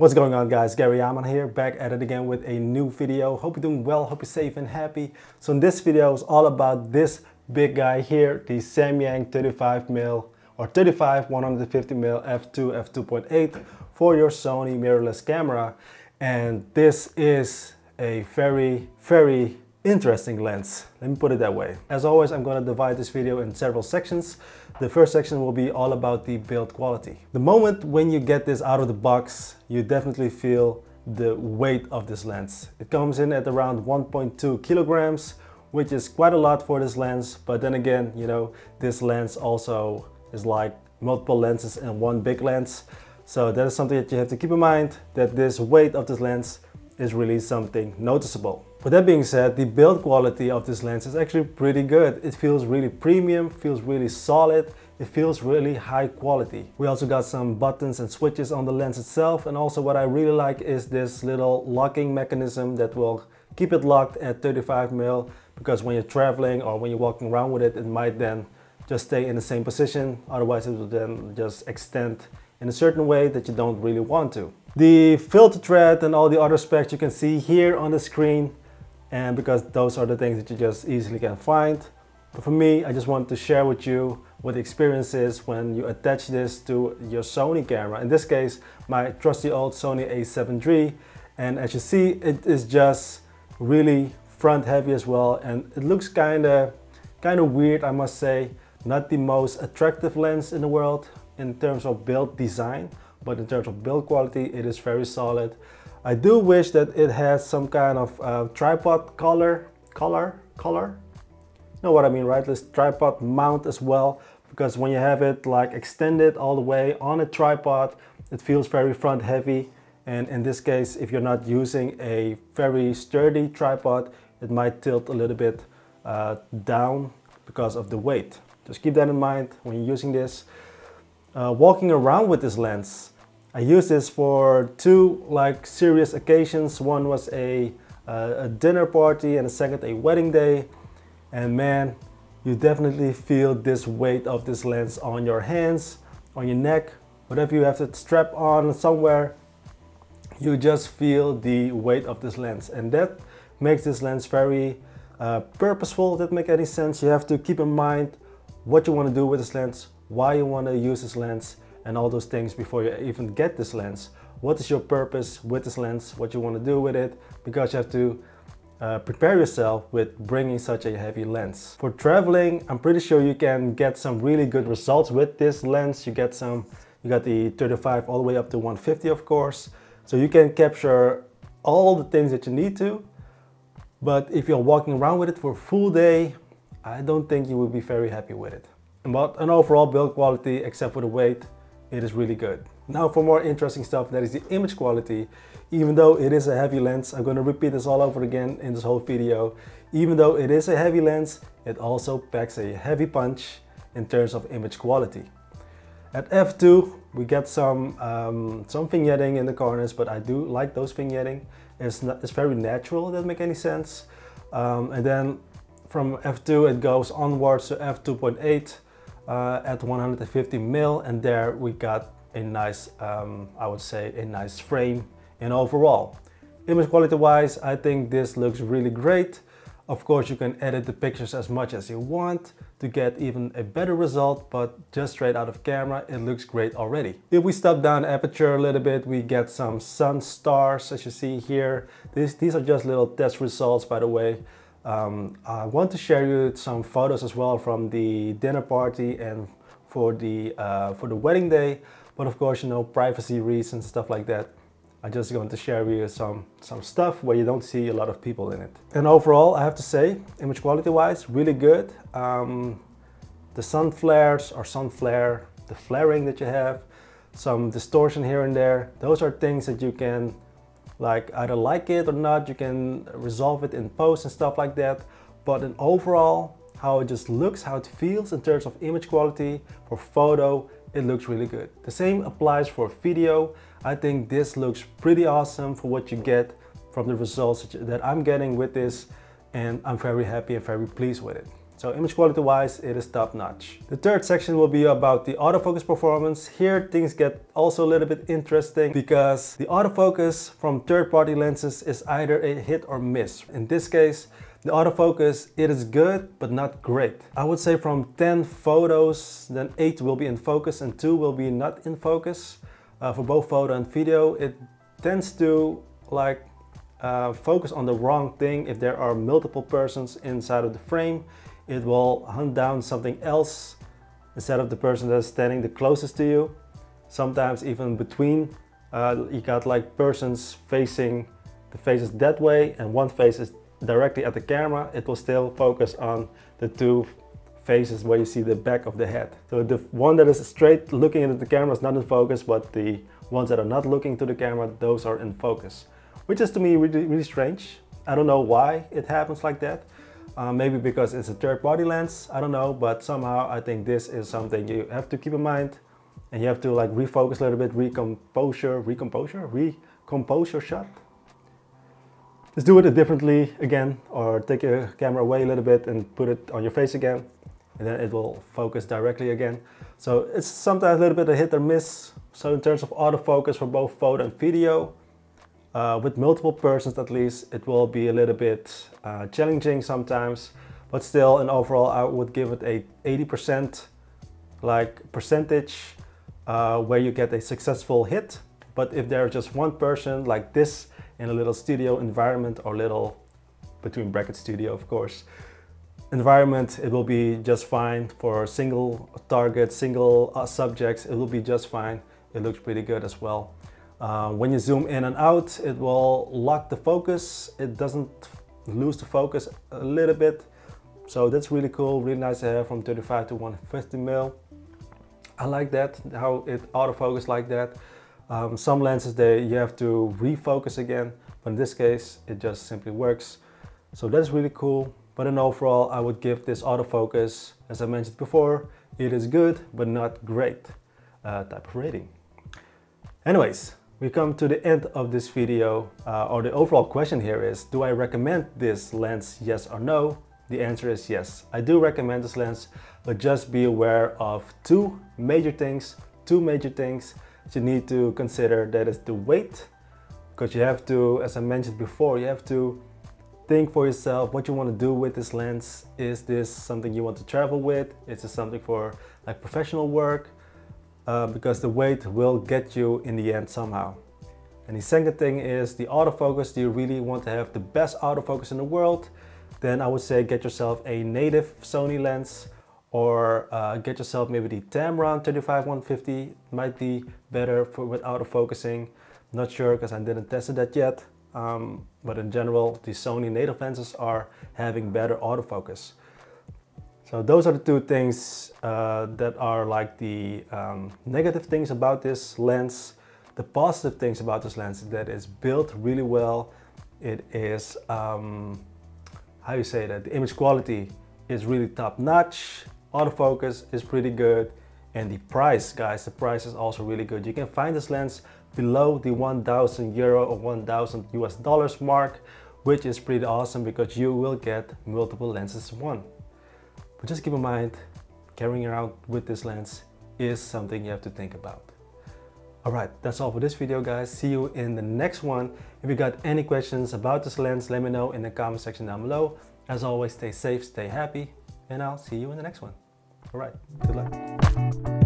What's going on guys, Gary Jahman here, back at it again with a new video. Hope you're doing well, hope you're safe and happy. So in this video is all about this big guy here, the Samyang 35mm or 35 150mm f2 f2.8 for your Sony mirrorless camera. And this is a very, very interesting lens. Let me put it that way. As always, I'm gonna divide this video in several sections. The first section will be all about the build quality. The moment when you get this out of the box, you definitely feel the weight of this lens. It comes in at around 1.2 kilograms, which is quite a lot for this lens. But then again, you know, this lens also is like multiple lenses in one big lens. So that is something that you have to keep in mind, that this weight of this lens is really something noticeable. With that being said, the build quality of this lens is actually pretty good. It feels really premium, feels really solid, it feels really high quality. We also got some buttons and switches on the lens itself and also what I really like is this little locking mechanism that will keep it locked at 35mm because when you're traveling or when you're walking around with it, it might then just stay in the same position. Otherwise it will then just extend in a certain way that you don't really want to. The filter thread and all the other specs you can see here on the screen and because those are the things that you just easily can find. But for me, I just want to share with you what the experience is when you attach this to your Sony camera. In this case, my trusty old Sony a7 III. And as you see, it is just really front heavy as well. And it looks kind of kind of weird, I must say. Not the most attractive lens in the world in terms of build design, but in terms of build quality, it is very solid. I do wish that it has some kind of uh, tripod collar, collar, collar. You know what I mean, right? This tripod mount as well, because when you have it like extended all the way on a tripod, it feels very front heavy. And in this case, if you're not using a very sturdy tripod, it might tilt a little bit uh, down because of the weight. Just keep that in mind when you're using this. Uh, walking around with this lens, I used this for two like serious occasions. One was a, uh, a dinner party and the second a wedding day. And man, you definitely feel this weight of this lens on your hands, on your neck, whatever you have to strap on somewhere, you just feel the weight of this lens. And that makes this lens very uh, purposeful, that make any sense. You have to keep in mind what you want to do with this lens, why you want to use this lens, and all those things before you even get this lens. What is your purpose with this lens? What you want to do with it? Because you have to uh, prepare yourself with bringing such a heavy lens. For traveling, I'm pretty sure you can get some really good results with this lens. You get some, you got the 35 all the way up to 150 of course. So you can capture all the things that you need to. But if you're walking around with it for a full day, I don't think you will be very happy with it. But an overall build quality, except for the weight, it is really good. Now for more interesting stuff, that is the image quality. Even though it is a heavy lens, I'm gonna repeat this all over again in this whole video. Even though it is a heavy lens, it also packs a heavy punch in terms of image quality. At f2, we get some, um, some vignetting in the corners, but I do like those vignetting. It's, not, it's very natural, it doesn't make any sense. Um, and then from f2, it goes onwards to f2.8 uh, at 150 mil and there we got a nice, um, I would say a nice frame in overall. Image quality wise, I think this looks really great. Of course, you can edit the pictures as much as you want to get even a better result, but just straight out of camera, it looks great already. If we step down aperture a little bit, we get some sun stars, as you see here. These, these are just little test results, by the way. Um, I want to share you some photos as well from the dinner party and for the uh, for the wedding day but of course you know privacy reasons stuff like that. I just going to share with you some some stuff where you don't see a lot of people in it. And overall I have to say image quality wise really good. Um, the sun flares or sun flare the flaring that you have some distortion here and there those are things that you can like either like it or not you can resolve it in post and stuff like that. But in overall how it just looks how it feels in terms of image quality for photo it looks really good. The same applies for video. I think this looks pretty awesome for what you get from the results that i'm getting with this and i'm very happy and very pleased with it So image quality wise, it is top notch. The third section will be about the autofocus performance. Here things get also a little bit interesting because the autofocus from third party lenses is either a hit or miss. In this case, the autofocus, it is good, but not great. I would say from 10 photos, then 8 will be in focus and 2 will be not in focus. Uh, for both photo and video, it tends to like uh, focus on the wrong thing if there are multiple persons inside of the frame it will hunt down something else instead of the person that's standing the closest to you. Sometimes even between, uh, you got like persons facing the faces that way and one face is directly at the camera, it will still focus on the two faces where you see the back of the head. So the one that is straight looking into the camera is not in focus, but the ones that are not looking to the camera, those are in focus. Which is to me really, really strange. I don't know why it happens like that. Uh, maybe because it's a third party lens, I don't know, but somehow I think this is something you have to keep in mind and you have to like refocus a little bit, recomposure, recomposure, recompose your shot. Just do it differently again or take your camera away a little bit and put it on your face again and then it will focus directly again. So it's sometimes a little bit of hit or miss. So in terms of autofocus for both photo and video, uh, with multiple persons at least, it will be a little bit uh, challenging sometimes, but still in overall I would give it a 80% like percentage uh, where you get a successful hit. But if there's just one person like this in a little studio environment or little, between bracket studio of course, environment, it will be just fine for single target, single uh, subjects, it will be just fine. It looks pretty good as well. Uh, when you zoom in and out, it will lock the focus. It doesn't lose the focus a little bit. So that's really cool, really nice to have from 35 to 150 mil. I like that, how it autofocus like that. Um, some lenses, they you have to refocus again, but in this case, it just simply works. So that's really cool. But in overall, I would give this autofocus, as I mentioned before, it is good, but not great uh, type of rating. Anyways, we come to the end of this video, uh, or the overall question here is, do I recommend this lens, yes or no? The answer is yes. I do recommend this lens, but just be aware of two major things, two major things that you need to consider. That is the weight, because you have to, as I mentioned before, you have to think for yourself what you want to do with this lens. Is this something you want to travel with? Is this something for like professional work? Uh, because the weight will get you in the end somehow. And the second thing is the autofocus. Do you really want to have the best autofocus in the world? Then I would say get yourself a native Sony lens or uh, get yourself maybe the Tamron 35-150 might be better for with autofocusing. Not sure because I didn't test that yet. Um, but in general, the Sony native lenses are having better autofocus. So those are the two things uh, that are like the um, negative things about this lens. The positive things about this lens is that it's built really well. It is, um, how you say that, the image quality is really top notch. Autofocus is pretty good. And the price, guys, the price is also really good. You can find this lens below the 1000 euro or 1000 US dollars mark, which is pretty awesome because you will get multiple lenses in one. But just keep in mind, carrying around with this lens is something you have to think about. Alright, that's all for this video guys. See you in the next one. If you got any questions about this lens, let me know in the comment section down below. As always, stay safe, stay happy, and I'll see you in the next one. Alright, good luck.